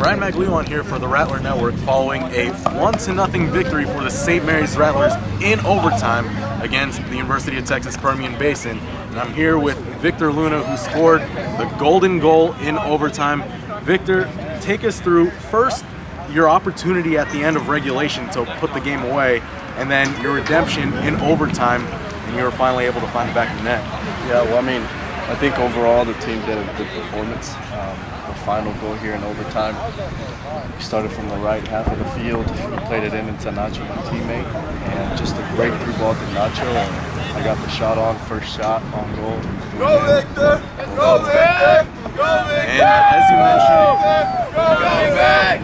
Brian Maglione here for the Rattler Network following a 1 to nothing victory for the St. Mary's Rattlers in overtime against the University of Texas Permian Basin. And I'm here with Victor Luna who scored the golden goal in overtime. Victor, take us through first your opportunity at the end of regulation to put the game away and then your redemption in overtime and you were finally able to find the back of the net. Yeah, well, I mean, I think overall the team did a good performance. Um, the final goal here in overtime, we started from the right half of the field. We played it in into Nacho, my teammate, and just a breakthrough ball to Nacho. And I got the shot on, first shot on goal. Go Victor! Go Victor! Go Victor! And as you mentioned, Go back!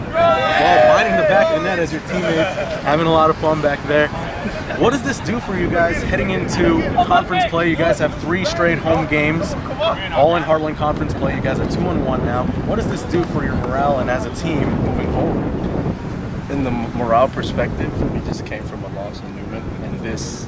finding the back of the net as your teammates, having a lot of fun back there. What does this do for you guys heading into conference play? You guys have three straight home games, all in Heartland Conference play. You guys are two and one now. What does this do for your morale and as a team moving forward? In the morale perspective, we just came from a loss in Newman, and this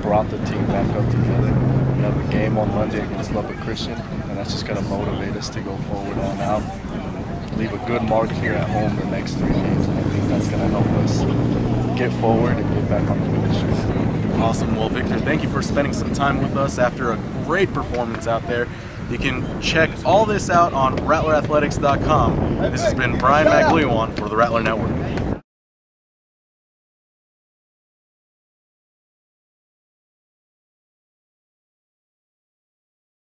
brought the team back up together. We have a game on Monday against Lubbock Christian, and that's just going to motivate us to go forward on out and leave a good mark here at home the next three games. And I think that's going to help us get forward back on the. Awesome. Well, Victor, thank you for spending some time with us after a great performance out there. You can check all this out on RattlerAthletics.com. This has been Brian Maglione for the Rattler Network.